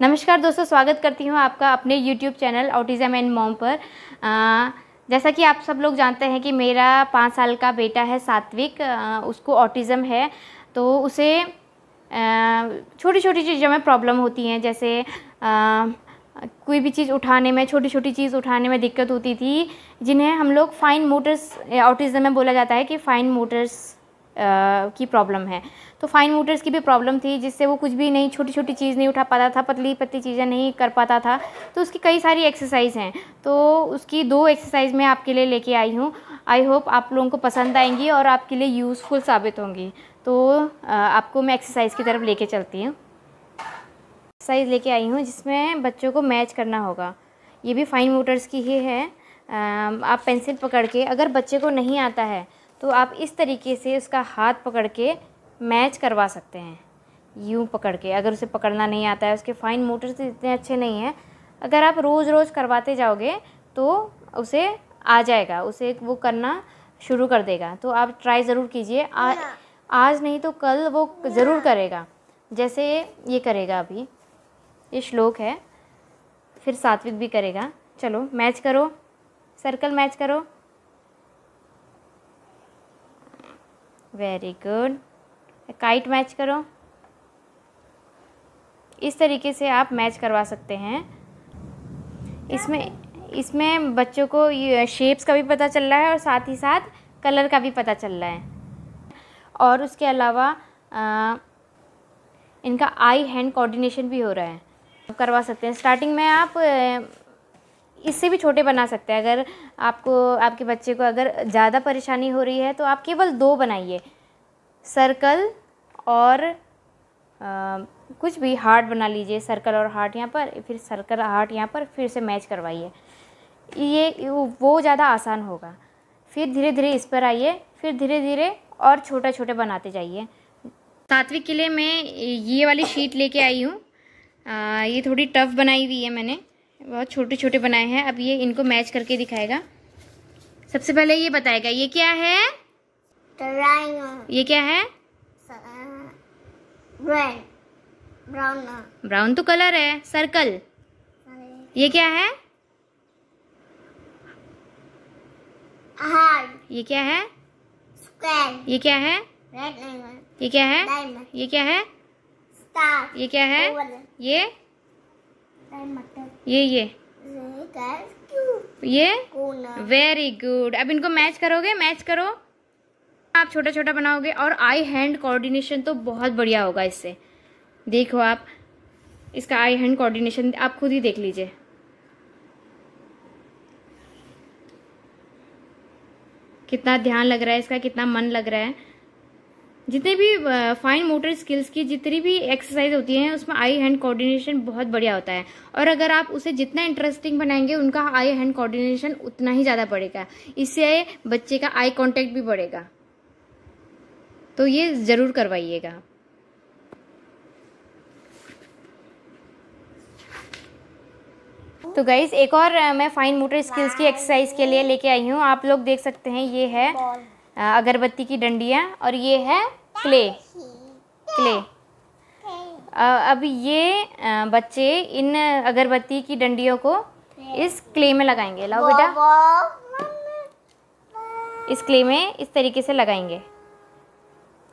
नमस्कार दोस्तों स्वागत करती हूँ आपका अपने YouTube channel autism and mom पर। आ, जैसा कि आप सब लोग जानते हैं कि मेरा पाँच साल का बेटा है सात्विक आ, उसको ऑटिज़म है तो उसे छोटी छोटी चीज़ों में प्रॉब्लम होती हैं जैसे आ, कोई भी चीज़ उठाने में छोटी छोटी चीज़ उठाने में दिक्कत होती थी जिन्हें हम लोग फाइन मोटर्स ऑटिज़म में बोला जाता है कि फाइन मोटर्स की प्रॉब्लम है। तो फाइन मोटर्स की भी प्रॉब्लम थी, जिससे वो कुछ भी नहीं छोटी छोटी चीज़ नहीं उठा पाता था पतली पतली चीज़ें नहीं कर पाता था। तो उसकी कई सारी एक्सरसाइज हैं। तो उसकी दो एक्सरसाइज मैं आपके लिए लेके आई हूँ। आई होप आप लोगों को पसंद आएँगी और आपके लिए यूज़फुल साबित होंगी। तो आपको मैं एक्सरसाइज की तरफ़ लेके चलती हूँ। एक्सरसाइज लेके आई हूँ, जिसमें बच्चों को मैच करना होगा। ये भी फाइन मोटर्स की ही है। आप पेंसिल पकड़ के, अगर बच्चे को नहीं आता है तो आप इस तरीके से उसका हाथ पकड़ के मैच करवा सकते हैं। यूँ पकड़ के अगर उसे पकड़ना नहीं आता है उसके फाइन मोटर्स इतने अच्छे नहीं हैं। अगर आप रोज़ रोज़ करवाते जाओगे तो उसे आ जाएगा उसे वो करना शुरू कर देगा। तो आप ट्राई ज़रूर कीजिए। आज नहीं तो कल वो ज़रूर करेगा। जैसे ये करेगा अभी। ये श्लोक है। फिर सात्विक भी करेगा। चलो मैच करो। सर्कल मैच करो। Very good. काइट मैच करो। इस तरीके से आप मैच करवा सकते हैं। इसमें इसमें बच्चों को शेप्स का भी पता चल रहा है और साथ ही साथ कलर का भी पता चल रहा है। और उसके अलावा आ, इनका आई हैंड कोऑर्डिनेशन भी हो रहा है। करवा सकते हैं। स्टार्टिंग में आप इससे भी छोटे बना सकते हैं। अगर आपको आपके बच्चे को अगर ज़्यादा परेशानी हो रही है तो आप केवल दो बनाइए। सर्कल और आ, कुछ भी हार्ट बना लीजिए सर्कल और हार्ट यहाँ पर फिर सर्कल हार्ट यहाँ पर फिर से मैच करवाइए। ये वो ज़्यादा आसान होगा। फिर धीरे धीरे इस पर आइए फिर धीरे धीरे और छोटा छोटे बनाते जाइए। सात्विक के लिए मैं ये वाली शीट लेके आई हूँ। ये थोड़ी टफ़ बनाई हुई है मैंने। बहुत छोटे छोटे बनाए हैं। अब ये इनको मैच करके दिखाएगा। सबसे पहले ये बताएगा ये क्या है? ये क्या है? ब्राउन ब्राउन तो कलर है सर्कल ये क्या है? ये क्या है? ये क्या है? ये क्या है? ये क्या है? ये क्या है? ये ये ये। ये? वेरी गुड अब इनको मैच करोगे? मैच करो। आप छोटा छोटा बनाओगे और आई हैंड कोऑर्डिनेशन तो बहुत बढ़िया होगा इससे। देखो आप इसका आई हैंड कोऑर्डिनेशन आप खुद ही देख लीजिए। कितना ध्यान लग रहा है इसका कितना मन लग रहा है। जितने भी फाइन मोटर स्किल्स की जितनी भी एक्सरसाइज होती है उसमें आई हैंड कोऑर्डिनेशन बहुत बढ़िया होता है। और अगर आप उसे जितना इंटरेस्टिंग बनाएँगे उनका आई हैंड कोऑर्डिनेशन उतना ही ज़्यादा बढ़ेगा। इससे बच्चे का आई कांटेक्ट भी बढ़ेगा। तो ये ज़रूर करवाइएगा। तो गाइज़ एक और मैं फाइन मोटर स्किल्स की एक्सरसाइज के लिए लेके आई हूँ। आप लोग देख सकते हैं ये है अगरबत्ती की डंडियाँ और ये है क्ले। क्ले। अब ये बच्चे इन अगरबत्ती की डंडियों को इस क्ले में लगाएँगे। लाओ बेटा। इस क्ले में इस तरीके से लगाएँगे।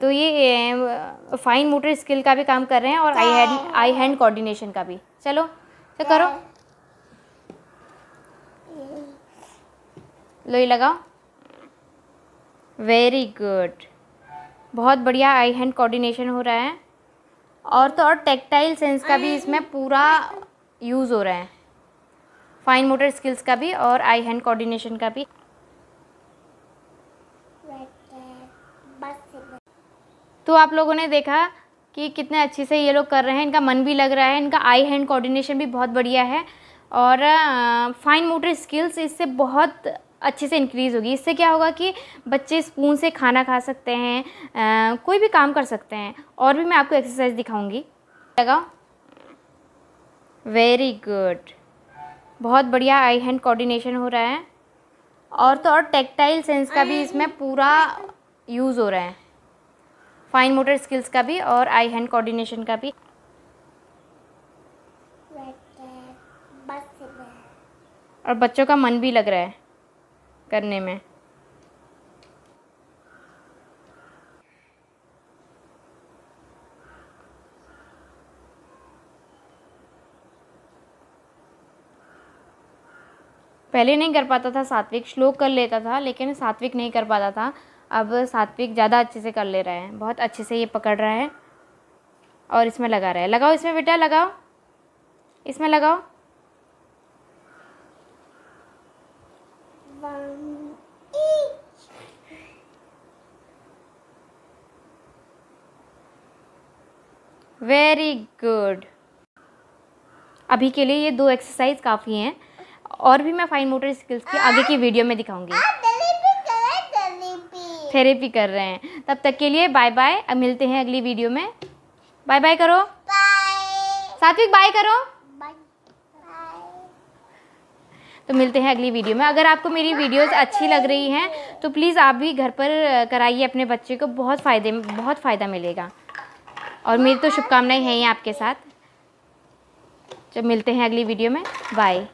तो ये फाइन मोटर स्किल का भी काम कर रहे हैं और eye hand eye hand coordination का भी। चलो तो करो। लो ये लगाओ। Very good. बहुत बढ़िया आई हैंड कोऑर्डिनेशन हो रहा है। और तो और टेक्टाइल सेंस का भी इसमें पूरा यूज़ हो रहा है। फाइन मोटर स्किल्स का भी और आई हैंड कोऑर्डिनेशन का भी। तो आप लोगों ने देखा कि कितने अच्छे से ये लोग कर रहे हैं। इनका मन भी लग रहा है। इनका आई हैंड कोऑर्डिनेशन भी बहुत बढ़िया है। और फाइन मोटर स्किल्स इससे बहुत अच्छे से इंक्रीज़ होगी। इससे क्या होगा कि बच्चे स्पून से खाना खा सकते हैं आ, कोई भी काम कर सकते हैं। और भी मैं आपको एक्सरसाइज दिखाऊँगी। लगाओ। वेरी गुड बहुत बढ़िया आई हैंड कोऑर्डिनेशन हो रहा है। और तो और टेक्टाइल सेंस का भी इसमें पूरा यूज़ हो रहा है। फाइन मोटर स्किल्स का भी और आई हैंड कोऑर्डिनेशन का भी। और बच्चों का मन भी लग रहा है। करने में। पहले नहीं कर पाता था, सात्विक श्लोक कर लेता था, लेकिन सात्विक नहीं कर पाता था। अब सात्विक ज़्यादा अच्छे से कर ले रहा है, बहुत अच्छे से ये पकड़ रहा है और इसमें लगा रहा है। लगाओ इसमें बेटा, लगाओ। इसमें लगाओ। वेरी गुड अभी के लिए ये दो एक्सरसाइज काफ़ी हैं। और भी मैं फाइन मोटर स्किल्स की आगे की वीडियो में दिखाऊँगी। थेरेपी कर रहे हैं। तब तक के लिए बाय बाय अब मिलते हैं अगली वीडियो में। बाय बाय करो। सात्विक बाय करो। तो मिलते हैं अगली वीडियो में। अगर आपको मेरी वीडियोस अच्छी लग रही हैं तो प्लीज़ आप भी घर पर कराइए अपने बच्चे को। बहुत फ़ायदे, बहुत फ़ायदा मिलेगा। और मेरी तो शुभकामनाएँ हैं ही आपके साथ। जब मिलते हैं अगली वीडियो में। बाय।